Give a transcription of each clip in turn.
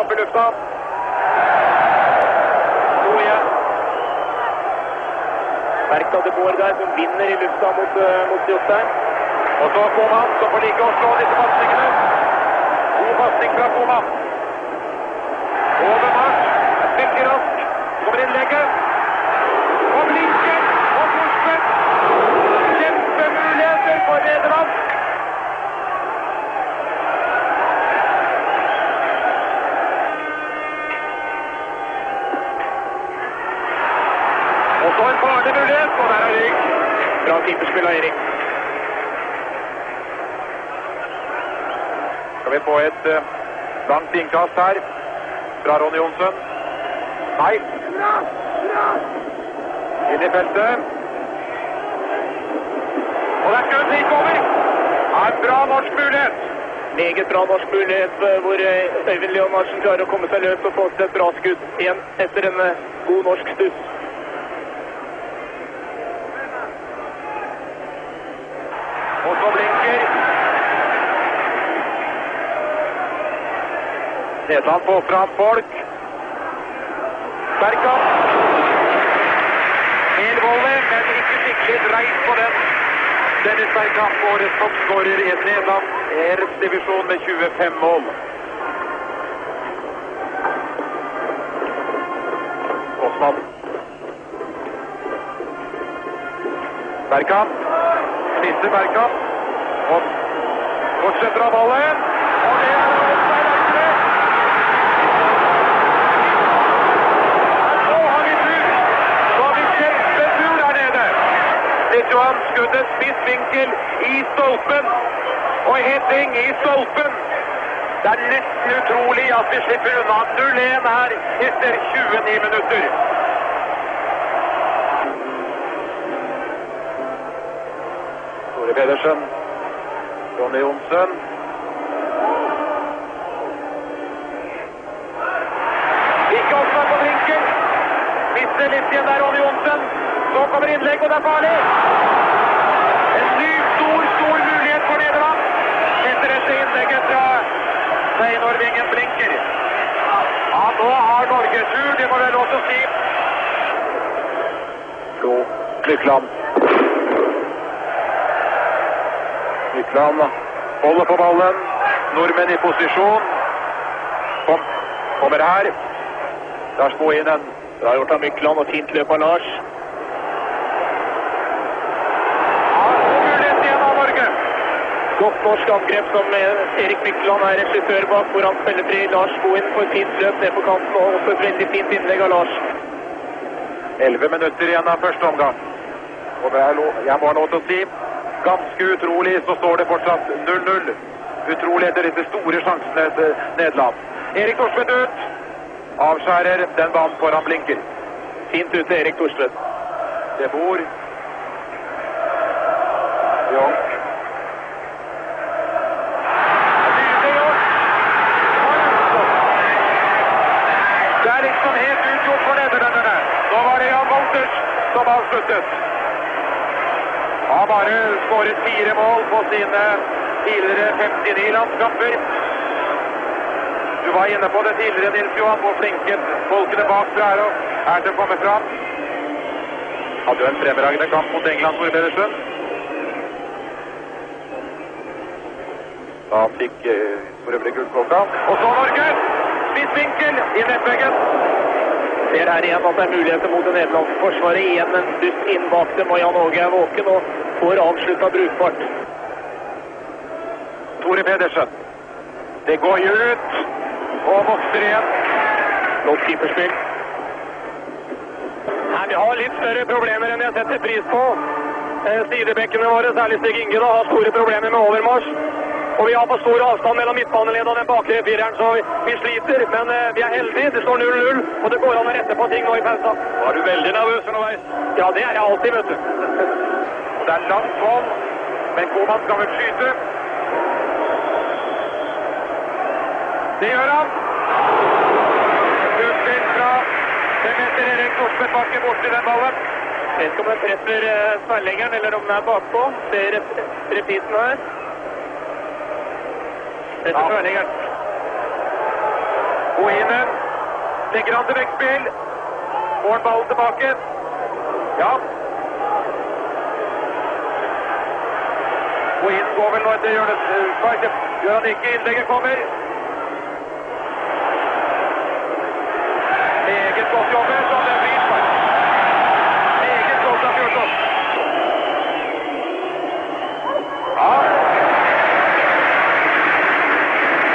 opp i lufta. To igjen. Merk at det går der som vinner i lufta mot, uh, mot Jostein. Og så Koman, som får like å slå disse pasningene. God pasning fra Koman. Over marsj. Veldig rask. Kommer innlegget. Og blinker. Og Thorstvedt. Kjempemuligheter for Nederland. Og så en farlig mulighet, og der er Erik. Keeperspill Erik. Skal vi få et uh, langt innkast her fra Ronny Johnsen? Nei. Inn i feltet. Og der skal det gikk over. Ja, en bra norsk mulighet. Meget bra norsk mulighet eh, hvor eh, Øyvind Leonardsen klarer å komme seg løs og få til et bra skudd igjen etter en eh, god norsk stuss. Og så blinker. Nederland får fram folk. Berkan. Hel volley, men ikke skikkelig dreis på den. Dennis Berkan, årets toppskårer i et Nederland æresdivisjon med 25 mål. Osman. Berkan. Siste Berkan. Og fortsetter av ballen. Og det er offside, er ikke det? Nå har vi tur. Så har vi kjempetur der nede. Sichuan skuddet spiss vinkel i stolpen. Og heading i stolpen. Det er nesten utrolig at vi slipper unna 0-1 her etter 29 minutter. Tore Pedersen. Ronny Johnsen. Ikke opp på blinken. Mister litt igjen der, Ronny Johnsen. Så kommer innlegg, og det er farlig. En ny, stor, stor mulighet for Nederland. Etter dette innlegget fra Steinar Vingen Blinker. Ja, nå har Norge tur, det må være lov til å si. Mykland. Mykland holder på ballen. Nordmenn i posisjon. Kom, kommer her. Lars Bohinen. har gjort av Mykland og fint løp av Lars. Godt norsk angrep som eh, Erik Mykland er regissør bak, hvor han spiller fri Lars Bohin på fint løp ned på kanten og også et veldig fint innlegg av Lars. 11 minutter igjen av første omgang. Og det er jeg må ha lov til å si, ganske utrolig så står det fortsatt 0-0. Utrolig etter disse store sjansene til Nederland. Erik Thorsvedt ut. Avskjærer den banen foran blinker. Fint ute, Erik Thorsvedt. Det bor. Jonk. Det er liksom helt utgjort for nederlenderne. Nå var det Jan Wolters som avsluttet. Har bare skåret fire mål på sine tidligere 59 landskamper. Du var inne på det tidligere, Nils Johan, hvor flinke folkene bakfra er, er til å komme fram. Hadde jo en fremragende kamp mot England, Tore Pedersen. Da fikk eh, for øvrig gullklokka. Og så Norge! Spiss vinkel i nettveggen. Ser her igjen at det er muligheter mot det nederlandske forsvaret. Igjen en stuss inn bak dem, og Jan Åge er våken og får avslutta brukbart. Tore Pedersen. Det går ut og vokser igjen. Godt keeperspill. Nei, Vi har litt større problemer enn jeg setter pris på. Eh, Sidebekkene våre, særlig Stig Inge, har store problemer med overmarsj. Og vi har for stor avstand mellom midtbaneleddet og den bakre fireren, så vi, sliter. Men eh, vi er heldige. Det står 0-0, og det går an å rette på ting nå i pausa. Var du veldig nervøs underveis? Ja, det er jeg alltid, vet du. Og det er langt vann, men Koman skal vel skyte. Det gjør han. Utspill fra fem meter Erik Thorsvedt Bakke borti den ballen. Vet ikke om den treffer eh, eller om den er bakpå. Ser rep repisen her. Treffer Ja. tverrleggeren. Bohinen legger han til vektspill. Får han ballen tilbake? Ja. Bohinen går vel nå etter hjørnet. Gjør han ikke. Innlegget kommer. Meget godt jobbet, så det blir spark. Meget godt av Fjørtoft. Ja.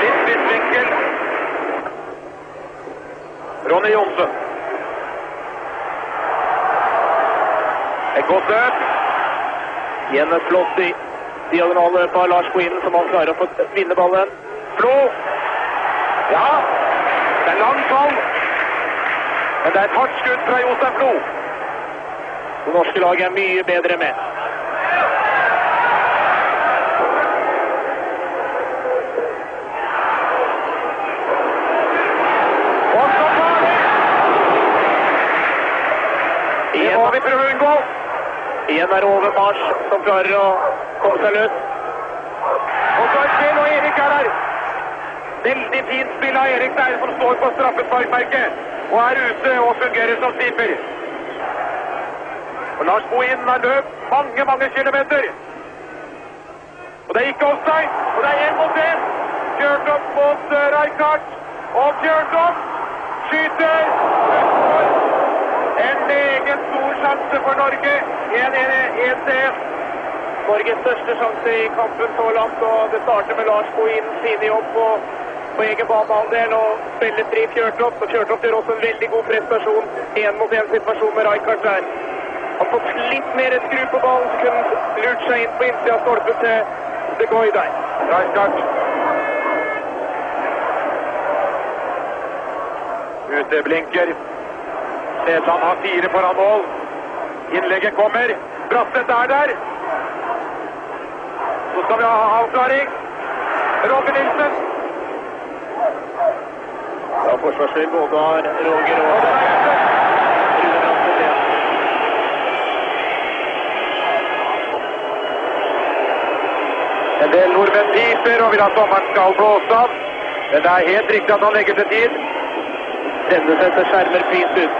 Litt spissvinkel. Ronny Johnsen. Et godt løp. Igjen et flott diagonalløp av Lars Quinen, som han klarer å få vinne ballen. Flo. Ja, det er langt ball. Men det er et hardt skudd fra Jostein Flo. Det norske laget er mye bedre med. Og så! Det må vi prøve å unngå. Igjen er det Overmars som klarer å komme seg løs. Og så er Kjell og Erik er her. Veldig fint spill av Erik der, som står på straffesparkmerket og er ute og fungerer som keeper. Og Lars Bohinen har løpt mange, mange kilometer. Og det er ikke offside, og det er én mot én. Kjørt opp mot uh. Og kjørt. Skyter. En meget stor sjanse for Norge. 1-1. Norges største sjanse i kampen så langt, og det starter med Lars Bohinen sine jobb på, på egen banehalvdel og spiller fri Fjørtoft. Og Fjørtoft gjør også en veldig god prestasjon Én mot én-situasjon med Rijkaard der. Han fått litt mer skru på ballen, så kunne han lurt seg inn på innsida av stolpen til De Goy der. Rijkaard. Ute blinker. Sesan har fire foran mål. Innlegget kommer. Bratseth er der. Så skal vi ha avklaring. Roger Nilsen. Ja, forsvarsspill både av Roger Og. En del nordmenn piper og vil at dommeren skal blåse av. Men det er helt riktig at han legger til tid. Denne setter skjermer fint ut.